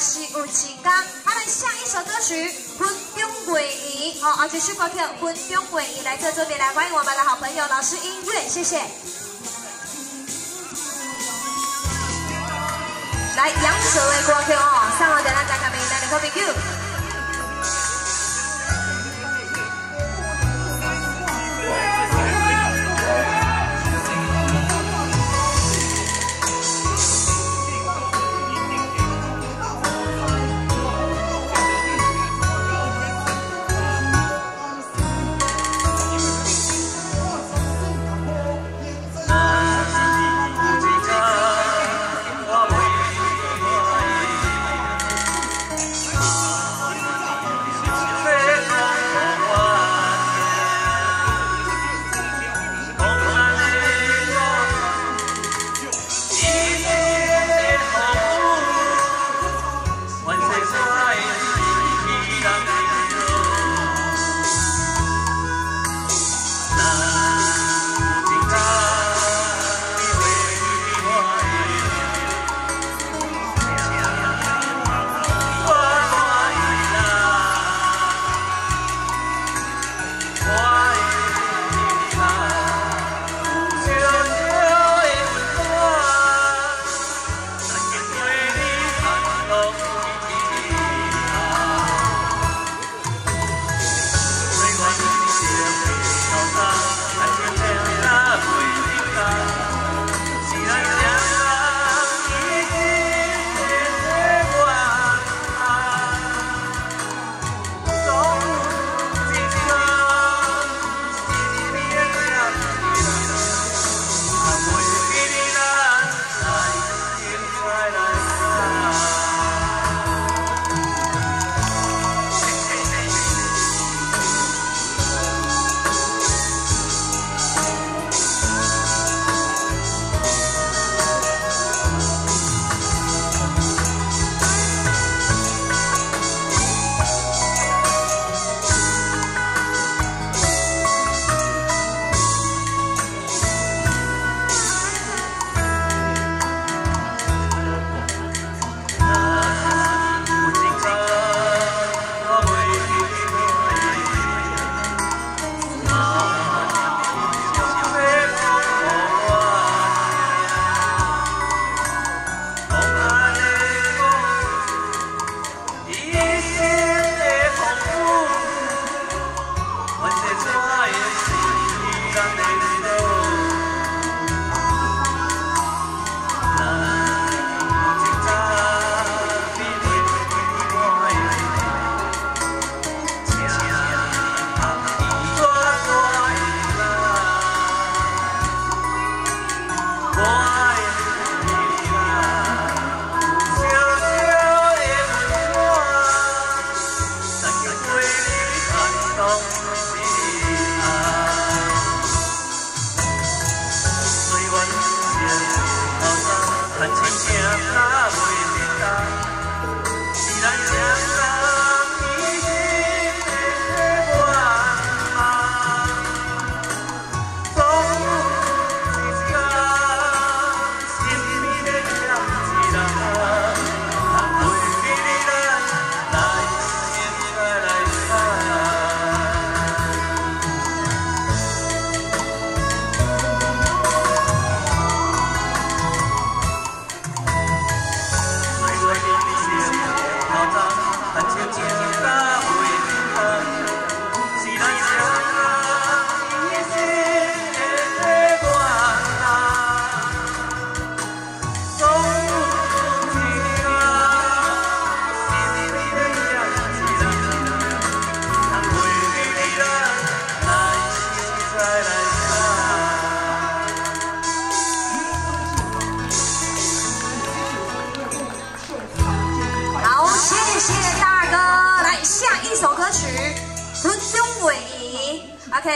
是有情歌。他们下一首歌曲《婚中鬼仪》，好，而且是歌曲《婚中鬼仪》，来这这边来欢迎我们的好朋友老师音乐，谢谢。来，杨首的歌曲哦，上好在咱大家面前的好朋友。首歌曲《春中尾》，OK。